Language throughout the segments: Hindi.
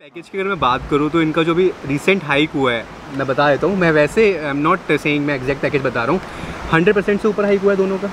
पैकेज की अगर मैं बात करूँ तो इनका जो भी रिसेंट हाइक हुआ है, मैं बता देता हूँ, मैं वैसे आई एम नॉट सेइंग मैं एग्जैक्ट पैकेज बता रहा हूँ हंड्रेड परसेंट से ऊपर हाइक हुआ है दोनों का।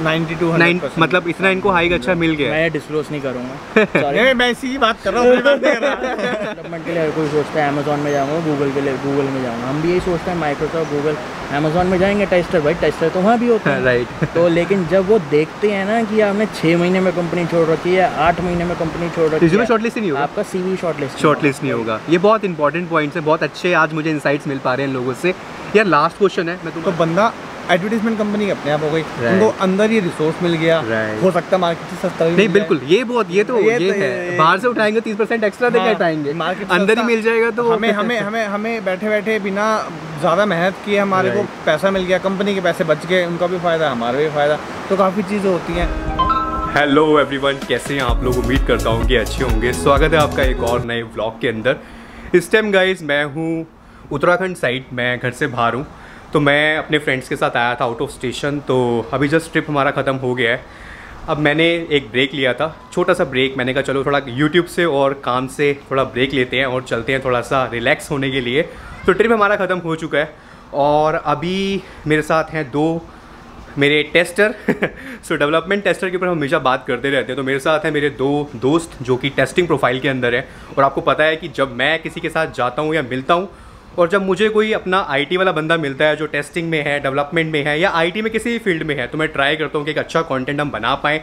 90 टू मतलब इतना इनको हाइक अच्छा मिल गया। मैं डिस्क्लोज नहीं करूँगा। नहीं मैं इसी की बात कर रहा हूँ डेवलपमेंट के लिए हर कोई सोचता है अमेजोन में जाऊँगा गूगल के लिए गूगल में जाऊँगा। हम भी यही सोचते हैं माइक्रोसॉफ्ट गूगल अमेजोन में जाएँगे टेस्टर भाई टेस्टर तो वहाँ भी होता है। राइट तो लेकिन जब वो देखते हैं ना कि आपने छः महीने में कंपनी छोड़ रखी है आठ महीने में कंपनी छोड़ रखी है शॉर्टलिस्ट नहीं होगा? आपका सीवी शॉर्टलिस्ट शॉर्टलिस्ट नहीं होगा। ये बहुत इंपॉर्टेंट पॉइंट्स हैं बहुत अच्छे आज मुझे इंसाइट्स मिल पा रहे हैं लोगों से। यार लास्ट क्वेश्चन है मैं तो तुमको बंदा एडवर्टीजमेंट कंपनी अपने आप हो गई। उनको अंदर ये रिसोर्स मिल गया। हो सकता है मार्केट से सस्ता भी नहीं बिल्कुल ये बहुत ये तो ये ये, तो- है। बाहर से उठाएँगे तीस परसेंट एक्स्ट्रा देकर उठाएँगे मार्केट अंदर ही मिल जाएगा तो हमें हमें हमें हमें बैठे बैठे बिना ज़्यादा मेहनत किए हमारे को पैसा मिल गया कंपनी के पैसे बच गए उनका भी फ़ायदा हमारा भी फ़ायदा। तो काफ़ी चीज़ें होती हैं। हेलो एवरीवन कैसे हैं आप लोग? उम्मीद करता हूँ कि अच्छे होंगे। स्वागत है आपका एक और नए ब्लॉग के अंदर। इस टाइम गाइस मैं हूँ उत्तराखंड साइड मैं घर से बाहर हूँ। तो मैं अपने फ्रेंड्स के साथ आया था आउट ऑफ़ स्टेशन तो अभी जस्ट ट्रिप हमारा ख़त्म हो गया है। अब मैंने एक ब्रेक लिया था, छोटा सा ब्रेक मैंने कहा, चलो, थोड़ा यूट्यूब से और काम से थोड़ा ब्रेक लेते हैं और चलते हैं थोड़ा सा रिलैक्स होने के लिए। तो ट्रिप हमारा ख़त्म हो चुका है और अभी मेरे साथ हैं दो मेरे टेस्टर सो डेवलपमेंट टेस्टर के ऊपर हम हमेशा बात करते रहते हैं। तो मेरे साथ हैं मेरे दो दोस्त जो कि टेस्टिंग प्रोफ़ाइल के अंदर है। और आपको पता है कि जब मैं किसी के साथ जाता हूँ या मिलता हूँ और जब मुझे कोई अपना आईटी वाला बंदा मिलता है जो टेस्टिंग में है डेवलपमेंट में है या आईटी में किसी भी फ़ील्ड में है तो मैं ट्राई करता हूँ कि एक अच्छा कॉन्टेंट हम बना पाएँ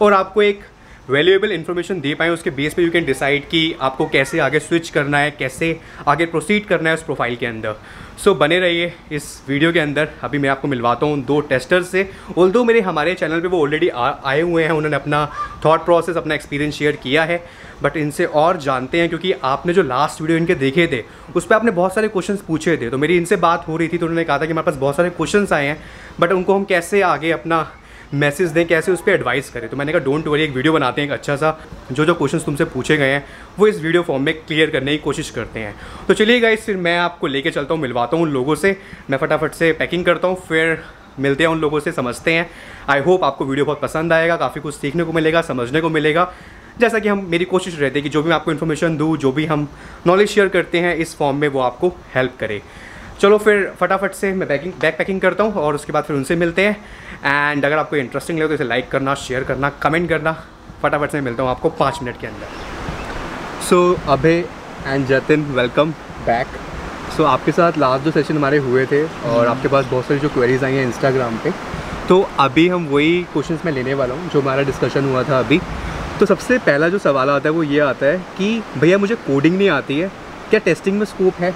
और आपको एक वैल्यूएबल इन्फॉर्मेशन दे पाएँ उसके बेस पे यू कैन डिसाइड कि आपको कैसे आगे स्विच करना है कैसे आगे प्रोसीड करना है उस प्रोफ़ाइल के अंदर। सो so, बने रहिए इस वीडियो के अंदर। अभी मैं आपको मिलवाता हूँ दो टेस्टर्स से। ऑल दो मेरे हमारे चैनल पे वो ऑलरेडी आए हुए हैं उन्होंने अपना थॉट प्रोसेस अपना एक्सपीरियंस शेयर किया है बट इनसे और जानते हैं क्योंकि आपने जो लास्ट वीडियो इनके देखे थे उस पर आपने बहुत सारे क्वेश्चन पूछे थे। तो मेरी इनसे बात हो रही थी तो उन्होंने कहा था कि हमारे पास बहुत सारे क्वेश्चंस आए हैं बट उनको हम कैसे आगे अपना मैसेज दें, कैसे उस पर एडवाइस करें? तो मैंने कहा डोंट वरी एक वीडियो बनाते हैं, एक अच्छा सा, जो जो क्वेश्चंस तुमसे पूछे गए हैं, वो इस वीडियो फॉर्म में क्लियर करने की कोशिश करते हैं। तो चलिए गाइस फिर मैं आपको लेके चलता हूँ, मिलवाता हूँ उन लोगों से। मैं फटाफट से पैकिंग करता हूँ, फिर मिलते हैं उन लोगों से, समझते हैं। आई होप आपको वीडियो बहुत पसंद आएगा, काफ़ी कुछ सीखने को मिलेगा, समझने को मिलेगा। जैसा कि हम, मेरी कोशिश रहती है कि जो भी मैं आपको इन्फॉर्मेशन दूँ, जो भी हम नॉलेज शेयर करते हैं, इस फॉर्म में वो आपको हेल्प करे। चलो फिर फटाफट से मैं बैकिंग बैक पैकिंग करता हूँ और उसके बाद फिर उनसे मिलते हैं। एंड अगर आपको इंटरेस्टिंग लगे तो इसे लाइक करना शेयर करना कमेंट करना। फटाफट से मिलता हूँ आपको पाँच मिनट के अंदर। So so, Abhay and Jatin welcome back so आपके साथ लास्ट जो सेशन हमारे हुए थे और आपके पास बहुत सारी जो क्वेरीज आई हैं इंस्टाग्राम पे तो अभी हम वही क्वेश्चंस मैं लेने वाला हूँ जो हमारा डिस्कशन हुआ था अभी। तो सबसे पहला जो सवाल आता है वो ये आता है कि भैया मुझे कोडिंग नहीं आती है क्या टेस्टिंग में स्कोप है?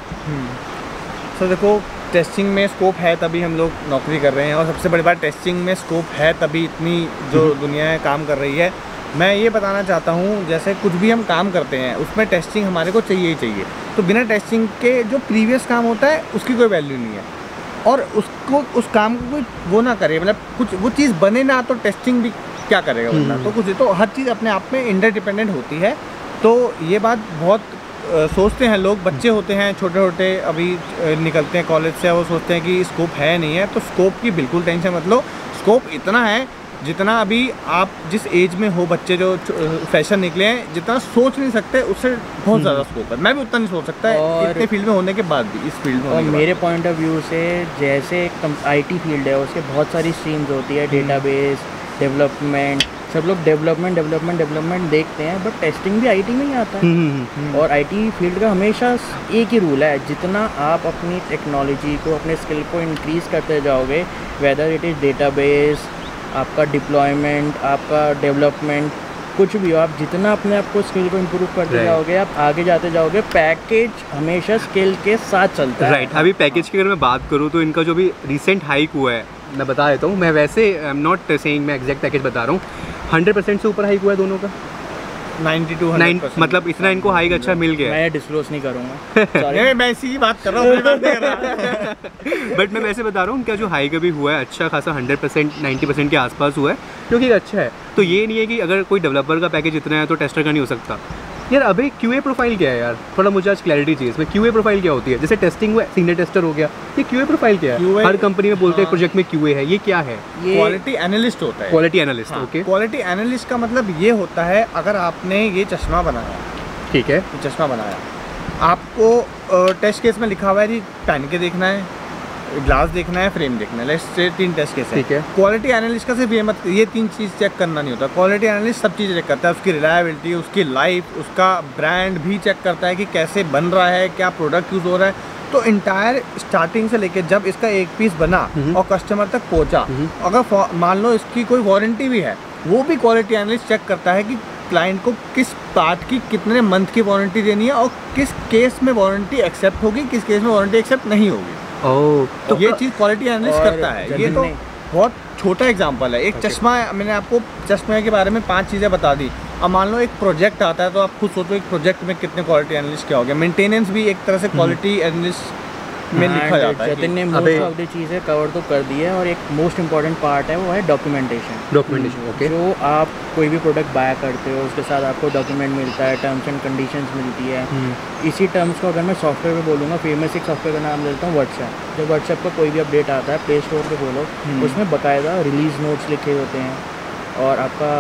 तो देखो टेस्टिंग में स्कोप है तभी हम लोग नौकरी कर रहे हैं और सबसे बड़ी बात टेस्टिंग में स्कोप है तभी इतनी जो दुनिया है काम कर रही है। मैं ये बताना चाहता हूँ जैसे कुछ भी हम काम करते हैं उसमें टेस्टिंग हमारे को चाहिए ही चाहिए। तो बिना टेस्टिंग के जो प्रीवियस काम होता है उसकी कोई वैल्यू नहीं है। और उसको उस काम को कोई वो ना करे मतलब कुछ वो चीज़ बने ना तो टेस्टिंग भी क्या करेगा बंदा? तो कुछ तो हर चीज़ अपने आप में इंटरडिपेंडेंट होती है। तो ये बात बहुत सोचते हैं लोग बच्चे होते हैं छोटे छोटे अभी निकलते हैं कॉलेज से वो सोचते हैं कि स्कोप है नहीं है तो स्कोप की बिल्कुल टेंशन मत लो। स्कोप इतना है जितना अभी आप जिस एज में हो बच्चे जो फ़ैशन निकले हैं जितना सोच नहीं सकते उससे बहुत ज़्यादा स्कोप है। मैं भी उतना नहीं सोच सकता और- इतने फ़ील्ड में होने के बाद भी इस फ़ील्ड में और मेरे पॉइंट ऑफ़ व्यू से जैसे आईटी फ़ील्ड है उसके बहुत सारी स्ट्रीम्स होती है डेटाबेस डेवलपमेंट सब लोग डेवलपमेंट डेवलपमेंट डेवलपमेंट देखते हैं बट टेस्टिंग भी आईटी में ही आता है। और आईटी फ़ील्ड का हमेशा एक ही रूल है जितना आप अपनी टेक्नोलॉजी को अपने स्किल को इंक्रीज करते जाओगे वेदर इट इज़ डेटाबेस आपका डिप्लॉयमेंट आपका डेवलपमेंट कुछ भी हो आप जितना अपने आप को स्किल को इम्प्रूव करते Right. जाओगे आप आगे जाते जाओगे पैकेज हमेशा स्किल के साथ चलता है। राइट अभी पैकेज की अगर मैं बात करूँ तो इनका जो भी रिसेंट हाइक हुआ है मैं बता देता हूँ मैं वैसे आई एम नॉट सेइंग मैं एग्जैक्ट पैकेज बता रहा हूँ हंड्रेड परसेंट से ऊपर हाइक हुआ है दोनों का। नाइन्टी टू नाइन मतलब इतना इनको हाइक अच्छा मिल गया। मैं डिस्क्लोज नहीं करूँगा। मैं इसी की बात कर रहा हूँ बट मैं वैसे बता रहा हूँ उनका जो हाइक अभी हुआ है अच्छा खासा हंड्रेड परसेंट नाइन्टी परसेंट के आसपास हुआ है क्योंकि अच्छा है। तो ये नहीं है कि अगर कोई डेवलपर का पैकेज इतना है तो टेस्टर का नहीं हो सकता। यार अभी क्यू ए प्रोफ़ाइल क्या है यार? थोड़ा मुझे आज क्लैरिटी चाहिए इसमें। क्यू ए प्रोफ़ाइल क्या होती है? जैसे टेस्टिंग हुआ सीनियर टेस्टर हो गया। ये क्यू ए प्रोफ़ाइल क्या है? QA हर कंपनी में बोलते हैं हाँ। प्रोजेक्ट में क्यूए है। ये क्या है? क्वालिटी एनालिस्ट होता है। क्वालिटी एनालिस्ट हाँ, ओके क्वालिटी एनालिस्ट का मतलब ये होता है अगर आपने ये चश्मा बनाया। ठीक है। चश्मा बनाया। आपको टेस्ट केस में लिखा हुआ है जी पहन के देखना है। ग्लास देखना है फ्रेम देखना है लेट्स से तीन टेस्ट केस ठीक है। क्वालिटी एनालिस्ट का सिर्फ़ ये मत ये तीन चीज़ चेक करना नहीं होता क्वालिटी एनालिस्ट सब चीज़ चेक करता है उसकी रिलायबिलिटी उसकी लाइफ उसका ब्रांड भी चेक करता है कि कैसे बन रहा है क्या प्रोडक्ट यूज़ हो रहा है तो इंटायर स्टार्टिंग से लेके जब इसका एक पीस बना हम्म। और कस्टमर तक पहुँचा हम्म। अगर मान लो इसकी कोई वारंटी भी है वो भी क्वालिटी एनालिस्ट चेक करता है कि क्लाइंट को किस पार्ट की कितने मंथ की वारंटी देनी है और किस केस में वारंटी एक्सेप्ट होगी किस केस में वारंटी एक्सेप्ट नहीं होगी ओह तो ये चीज़ क्वालिटी एनालिस्ट करता है। ये तो बहुत छोटा एग्ज़ाम्पल है। एक Okay. चश्मा मैंने आपको चश्मे के बारे में पाँच चीज़ें बता दी। अब मान लो एक प्रोजेक्ट आता है तो आप खुद सोचो एक प्रोजेक्ट में कितने क्वालिटी एनालिस्ट क्या हो गया। मेंटेनेंस भी एक तरह से क्वालिटी एनालिस्ट में लिखा जाता है जतिन ने मोस्ट अबे- ऑफ़ द चीज़ें कवर तो कर दी है और एक मोस्ट इंपॉर्टेंट पार्ट है वो है डॉक्यूमेंटेशन डॉक्यूमेंटेशन ओके जो आप कोई भी प्रोडक्ट बाय करते हो उसके साथ आपको डॉक्यूमेंट मिलता है टर्म्स एंड कंडीशंस मिलती है. इसी टर्म्स को अगर मैं सॉफ्टवेयर पे बोलूँगा फ़ेमस एक सॉफ्टवेयर का नाम लेता हूँ व्हाट्सएप जब व्हाट्सएप का कोई भी अपडेट आता है प्ले स्टोर पे बोलो हम्म। उसमें बकायदा रिलीज़ नोट्स लिखे होते हैं. और आपका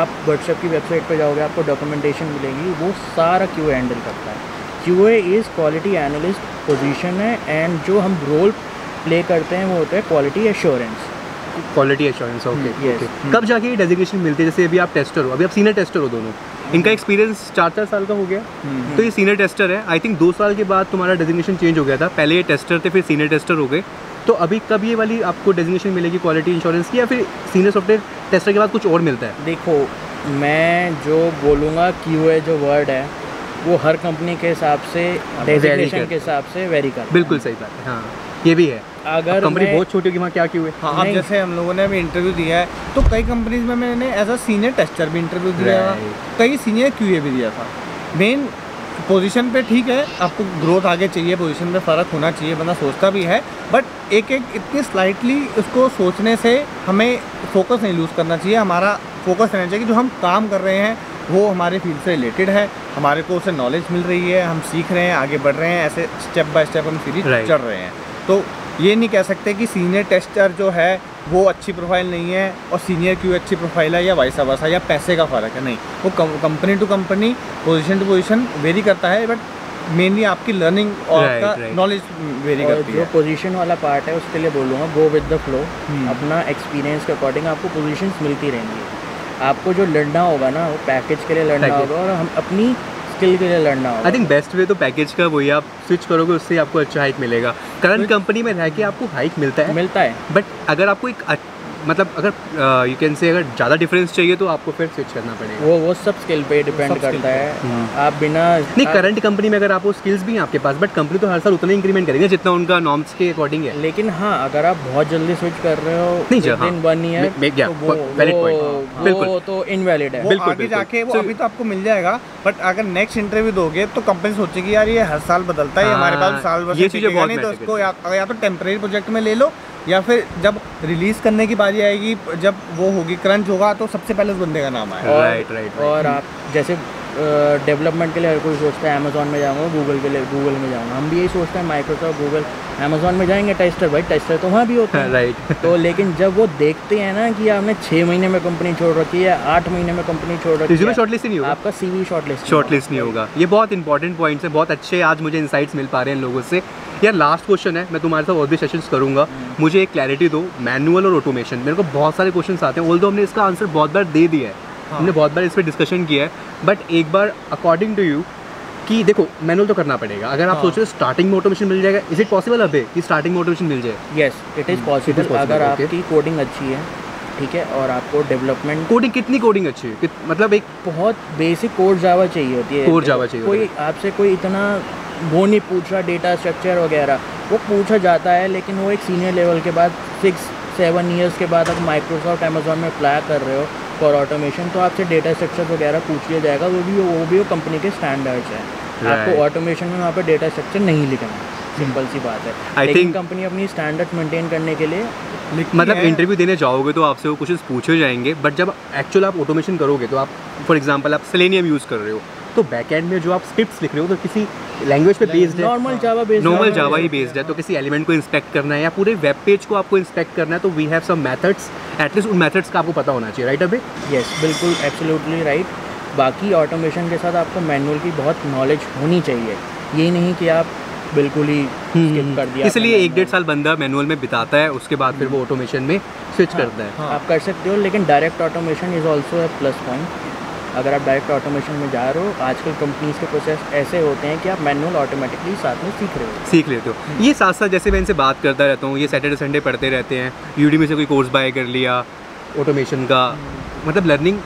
आप व्हाट्सएप की वेबसाइट पर जाओगे आपको डॉक्यूमेंटेशन मिलेगी वो सारा क्यू हैंडल करता है. Q A is quality analyst position है एंड जो हम रोल प्ले करते हैं वो होता है quality assurance quality assurance okay कब जाके ये डेजिग्नेशन मिलती है? जैसे अभी आप टेस्टर हो अभी आप सीनियर टेस्टर हो दोनों। इनका एक्सपीरियंस चार चार साल का हो गया। हम्म। तो ये सीनियर टेस्टर है। आई थिंक दो साल के बाद तुम्हारा डेजिग्नेशन चेंज हो गया था। पहले ये टेस्टर थे फिर सीनियर टेस्टर हो गए। तो अभी कब ये वाली आपको डेजिग्नेशन मिलेगी क्वालिटी इंश्योरेंस की या फिर सीनियर सॉफ्टवेयर टेस्टर के बाद कुछ और मिलता है? देखो मैं जो बोलूँगा क्यू जो वर्ड है वो हर कंपनी के हिसाब से डेजिग्नेशन के हिसाब से वेरी करता है बिल्कुल सही बात है हाँ ये भी है। अगर कंपनी बहुत छोटी होगी वहाँ क्या क्यों है? हाँ अब जैसे हम लोगों ने अभी इंटरव्यू दिया है तो कई कंपनीज़ में मैंने एज अ सीनियर टेस्टर भी इंटरव्यू दिया था। कई सीनियर क्यूए भी दिया था। मेन पोजीशन पे ठीक है आपको ग्रोथ आगे चाहिए पोजीशन में फ़र्क होना चाहिए बंदा सोचता भी है बट एक एक इतनी स्लाइटली उसको सोचने से हमें फोकस नहीं लूज़ करना चाहिए। हमारा फोकस रहना चाहिए कि जो हम काम कर रहे हैं वो हमारे फ़ील्ड से रिलेटेड है। हमारे को उससे नॉलेज मिल रही है हम सीख रहे हैं आगे बढ़ रहे हैं ऐसे स्टेप बाय स्टेप हम सीरीज़ Right. चढ़ रहे हैं तो ये नहीं कह सकते कि सीनियर टेस्टर जो है वो अच्छी प्रोफ़ाइल नहीं है और सीनियर क्यों अच्छी प्रोफ़ाइल है या वाइसा वर्सा या पैसे का फ़र्क है नहीं वो company to company position to position vary करता है बट मेनली आपकी लर्निंग और Right, आपका right. नॉलेज वेरी और करती जो है पोजीशन वाला पार्ट है उसके लिए बोलूँगा गो विद द फ्लो। अपना एक्सपीरियंस के अकॉर्डिंग आपको पोजीशंस मिलती रहेंगी आपको जो लड़ना होगा ना वो पैकेज के लिए लड़ना होगा और हम अपनी स्किल के लिए लड़ना होगा। आई थिंक बेस्ट वे तो पैकेज का वही आप स्विच करोगे उससे आपको अच्छा हाइक मिलेगा। करंट कंपनी में रह के आपको हाइक मिलता है। मिलता है। बट अगर आपको एक अच- मतलब अगर यू कैन से अगर ज़्यादा डिफरेंस चाहिए तो आपको फिर स्विच करना पड़ेगा। वो वो सब स्किल पे डिपेंड करता है। हम्म। आप बिना नहीं करंट कंपनी में अगर आपको स्किल्स भी हैं आपके पास बट कंपनी तो हर साल उतना इंक्रीमेंट करेगी जितना उनका नॉर्म्स के अकॉर्डिंग है। लेकिन हाँ अगर आप बहुत जल्दी स्विच कर रहे हो नहीं, जो- within हाँ। one year, मे- मे- yeah, तो वो valid वो- point, हाँ, वो बिल्कुल। तो इनवैलिड है। बिल्कुल, आगे जाके वो अभी तो आपको मिल जाएगा बट अगर नेक्स्ट इंटरव्यू दोगे तो कंपनी सोचेगी यार ये हर साल बदलता है हमारे हाँ, पास साल भर ये चीज़ें बहुत नहीं तो उसको या तो टेम्परेरी प्रोजेक्ट में ले लो या फिर जब रिलीज़ करने की बारी आएगी जब वो होगी क्रंच होगा तो सबसे पहले उस बंदे का नाम आएगा राइट right. और आप जैसे डेवलपमेंट के लिए हर कोई सोचता है अमेजोन में जाऊँगा गूगल के लिए गूगल में जाऊँगा। हम भी यही सोचते हैं माइक्रोसॉफ्ट गूगल अमेजोन में जाएँगे टेस्टर भाई टेस्टर तो वहाँ भी होता है। राइट तो लेकिन जब वो देखते हैं ना कि आपने छः महीने में कंपनी छोड़ रखी है आठ महीने में कंपनी छोड़ रखी है शॉर्टलिस्ट नहीं होगा। आपका सीवी शॉर्टलिस्ट शॉर्टलिस्ट नहीं होगा। ये बहुत इंपॉर्टेंट पॉइंट्स हैं बहुत अच्छे आज मुझे इंसाइट्स मिल पा रहे हैं लोगों से। यार लास्ट क्वेश्चन है मैं तुम्हारे साथ और भी सेशंस करूँगा। मुझे एक क्लैरिटी दो मैनुअल और ऑटोमेशन मेरे को बहुत सारे क्वेश्चंस आते हैं ऑल हमने इसका आंसर बहुत बार दे दिया है। हमने बहुत बार इस पर डिस्कशन किया है बट एक बार अकॉर्डिंग टू यू कि देखो मैनुअल तो करना पड़ेगा। अगर आप हाँ। सोच रहे हो स्टार्टिंग में ऑटोमेशन मिल जाएगा इज़ इट पॉसिबल अबे कि स्टार्टिंग में ऑटोमेशन मिल जाए? यस इट इज़ पॉसिबल अगर आपकी कोडिंग अच्छी है ठीक है और आपको डेवलपमेंट कोडिंग कितनी कोडिंग अच्छी है? मतलब एक बहुत बेसिक कोड जावा चाहिए होती है। Core Java चाहिए कोई आपसे कोई इतना वो नहीं पूछ रहा डेटा स्ट्रक्चर वगैरह। वो पूछा जाता है लेकिन वो एक सीनियर लेवल के बाद सिक्स सेवन ईयर्स के बाद अगर माइक्रोसॉफ्ट अमेजोन में अप्लाई कर रहे हो। फॉर ऑटोमेशन तो आपसे डेटा स्ट्रक्चर वगैरह पूछ लिया जाएगा वो भी वो भी वो कंपनी के स्टैंडर्ड्स हैं। आपको ऑटोमेशन में वहाँ पर डेटा स्ट्रक्चर नहीं लिखना सिंपल सी बात है। आई थिंक कंपनी अपनी स्टैंडर्ड मेंटेन करने के लिए मतलब इंटरव्यू देने जाओगे तो आपसे वो क्वेश्चन पूछे जाएँगे बट जब एक्चुअल आप ऑटोमेशन करोगे तो आप फॉर एग्ज़ाम्पल आप सेलेनियम यूज़ कर रहे हो तो बैक एंड में जो आप स्क्रिप्ट्स लिख रहे हो तो किसी लैंग्वेज पे बेस्ड है? Normal Java based normal Java ही बेस्ड है। तो किसी एलिमेंट को इंस्पेक्ट करना है या पूरे वेब पेज को आपको इंस्पेक्ट करना है तो we have some methods at least उन मेथड्स का आपको पता होना चाहिए राइट अभी? यस बिल्कुल एब्सोल्युटली राइट बाकी ऑटोमेशन के साथ आपको मैनुअल की बहुत नॉलेज होनी चाहिए। ये नहीं कि आप बिल्कुल ही कर दिया इसलिए एक डेढ़ साल बंदा मैनुअल में बिताता है उसके बाद फिर वो ऑटोमेशन में स्विच हाँ, करता है। हाँ। आप कर सकते हो लेकिन direct automation is also a plus point अगर आप डायरेक्ट ऑटोमेशन में जा रहे हो आजकल कंपनीज़ के प्रोसेस ऐसे होते हैं कि आप मैनुअल ऑटोमेटिकली साथ में सीख रहे हो। सीख लेते हो। ये साथ साथ जैसे मैं इनसे बात करता रहता हूँ ये सैटरडे संडे पढ़ते रहते हैं यूडी में से कोई कोर्स बाय कर लिया ऑटोमेशन का मतलब लर्निंग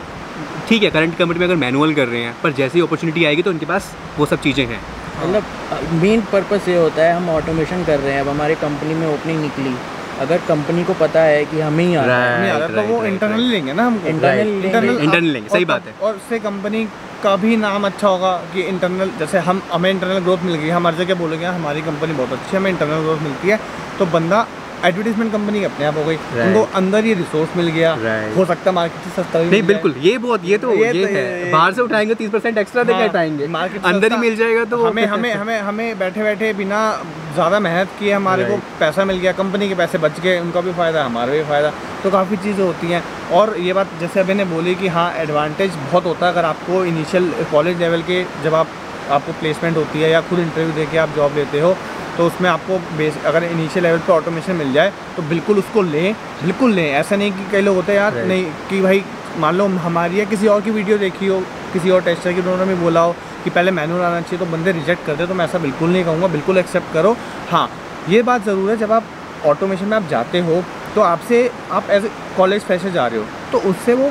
ठीक है करंट कंपनी में अगर मैनुअल कर रहे हैं पर जैसी अपॉर्चुनिटी आएगी तो उनके पास वो सब चीज़ें हैं। मतलब मेन पर्पस ये होता है हम ऑटोमेशन कर रहे हैं अब हमारी कंपनी में ओपनिंग निकली अगर कंपनी को पता है कि हमें ही है आ रहा, तो वो इंटरनली लेंगे ना हमको। Internal Right. लेंगे। सही बात है। और उससे कंपनी का भी नाम अच्छा होगा कि इंटरनल जैसे हम हमें इंटरनल ग्रोथ मिल गई हम हर जगह बोलेंगे हमारी कंपनी बहुत अच्छी है हमें इंटरनल ग्रोथ मिलती है। तो बंदा एडवर्टीजमेंट कंपनी अपने आप हो गई। उनको अंदर ही रिसोर्स मिल गया। हो सकता है मार्केट से सस्ता भी नहीं बिल्कुल ये बहुत ये तो ये ये, तो- है। बाहर से उठाएँगे तीस परसेंट एक्स्ट्रा देकर हाँ, उठाएँगे मार्केट अंदर ही मिल जाएगा तो हमें हमें हमें हमें बैठे बैठे बिना ज़्यादा मेहनत किए हमारे को पैसा मिल गया कंपनी के पैसे बच गए उनका भी फ़ायदा हमारा भी फ़ायदा। तो काफ़ी चीज़ें होती हैं। और ये बात जैसे अभी ने बोली कि हाँ एडवांटेज बहुत होता है अगर आपको इनिशियल कॉलेज लेवल के जब आप आपको प्लेसमेंट होती है या खुद इंटरव्यू दे के आप जॉब लेते हो तो उसमें आपको बेस अगर इनिशियल लेवल पर ऑटोमेशन मिल जाए तो बिल्कुल उसको लें बिल्कुल लें। ऐसा नहीं कि कई लोग होते हैं यार नहीं कि भाई मान लो हमारी या किसी और की वीडियो देखी हो किसी और टेस्टर की उन्होंने भी बोला हो कि पहले मैनुअल आना चाहिए तो बंदे रिजेक्ट करते हैं, तो मैं ऐसा बिल्कुल नहीं कहूँगा बिल्कुल एक्सेप्ट करो। हाँ ये बात ज़रूर है जब आप ऑटोमेशन में आप जाते हो तो आपसे आप एज ए कॉलेज फ्रेशर जा रहे हो तो उससे वो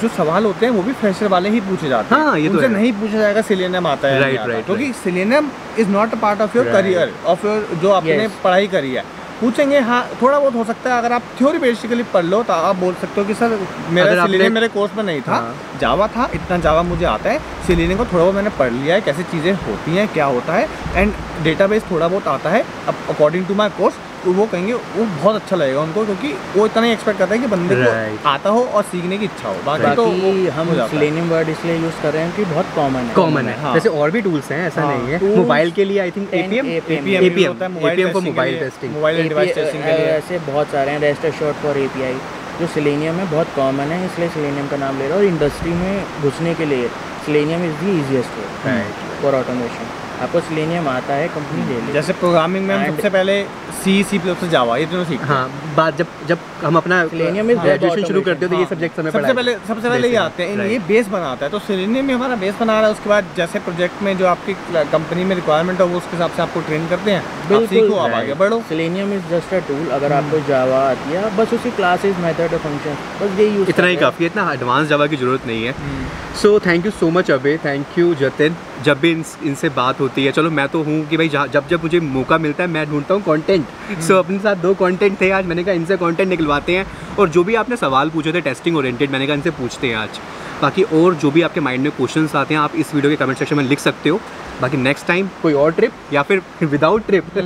जो सवाल होते हैं वो भी फ्रेशर वाले ही पूछे जाते हैं। हाँ, ये तो है। नहीं पूछा जाएगा सिलेनियम आता है क्योंकि Selenium is not a part of your career of your जो आपने Yes. पढ़ाई करी है। पूछेंगे हाँ थोड़ा बहुत हो सकता है अगर आप थ्योरी बेसिकली पढ़ लो तो आप बोल सकते हो कि सर मेरा सिलीने मेरे कोर्स में नहीं था हाँ। जावा था इतना जावा मुझे आता है सिलीने को थोड़ा बहुत मैंने पढ़ लिया है कैसे चीज़ें होती हैं क्या होता है एंड डेटाबेस थोड़ा बहुत आता है अब अकॉर्डिंग टू माई कोर्स तो वो कहेंगे वो बहुत अच्छा लगेगा उनको क्योंकि वो इतना ही एक्सपेक्ट करता है कि बंदे Right. को आता हो और सीखने की इच्छा हो। बाकी तो वो हम सिलेनियम वर्ड इसलिए यूज़ कर रहे हैं कि बहुत कॉमन है। कॉमन है हाँ। जैसे और भी टूल्स हैं ऐसा हाँ, नहीं है। मोबाइल के लिए आई थिंक एपीएम APM होता है mobile testing. Mobile device testing के लिए। ऐसे बहुत सारे हैं रेस्ट शॉर्ट फॉर एपीआई जो सिलेनियम है बहुत कॉमन है इसलिए सिलेनियम का नाम ले रहा हूँ। और इंडस्ट्री में घुसने के लिए Selenium is the easiest way for automation आपको सिलेनियम आता है कंपनी ले ले जैसे प्रोग्रामिंग में हम सबसे पहले सी सी प्लस से जावा ये तीनों सीखते हैं हाँ बात जब जब हम अपना is web ग्रेजुएशन शुरू करते हो तो ये हाँ, सब्जेक्ट हमें सबसे पहले सबसे पहले ये आते हैं ये बेस बनाता है। तो सिलेनियम में हमारा बेस बना रहा है उसके बाद जैसे प्रोजेक्ट में जो आपकी कंपनी में रिक्वायरमेंट हो वो उसके हिसाब से आपको ट्रेन करते हैं। बिल्कुल, सीखो आप आगे बढ़ो। Selenium is just a tool अगर आपको जावा आती है बस उसकी क्लासेस मेथड और फ़ंक्शन बस ये यूज़ इतना ही काफ़ी है इतना एडवांस जावा की ज़रूरत नहीं है। So thank you so much अबे थैंक यू जतिन जब भी इनसे बात होती है। चलो मैं तो हूँ कि भाई जब जब मुझे मौका मिलता है मैं ढूंढता हूँ कंटेंट सो अपने साथ दो कंटेंट थे आज मैंने कहा इनसे कंटेंट निकलवाते हैं। और जो भी आपने सवाल पूछे थे टेस्टिंग ओरिएंटेड मैंने कहा इनसे पूछते हैं आज। बाकी और जो भी आपके माइंड में क्वेश्चन आते हैं आप इस वीडियो के कमेंट सेक्शन में लिख सकते हो। बाकी नेक्स्ट टाइम कोई और ट्रिप या फिर विदाउट ट्रिप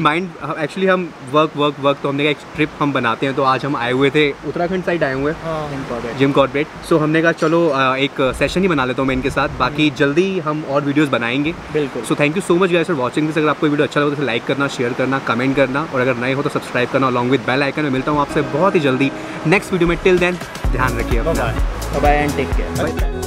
माइंड एक्चुअली हम वर्क वर्क वर्क तो हमने कहा एक ट्रिप हम बनाते हैं तो आज हम आए हुए थे उत्तराखंड साइड आए हुए जिम कॉर्पोरेट सो हमने कहा चलो एक सेशन ही बना लेता हूँ मैं इनके साथ बाकी जल्दी हम और वीडियोज़ बनाएँगे। बिल्कुल। So thank you so much guys for watching this अगर आपको वीडियो अच्छा लगा तो लाइक करना शेयर करना कमेंट करना और अगर नए हो तो सब्सक्राइब करना अलॉन्ग विद बेल आइकन में मिलता हूँ आपसे बहुत ही जल्दी। नेक्स्ट वीडियो में टिल देन ध्यान रखिए अपना। Bye bye and take care bye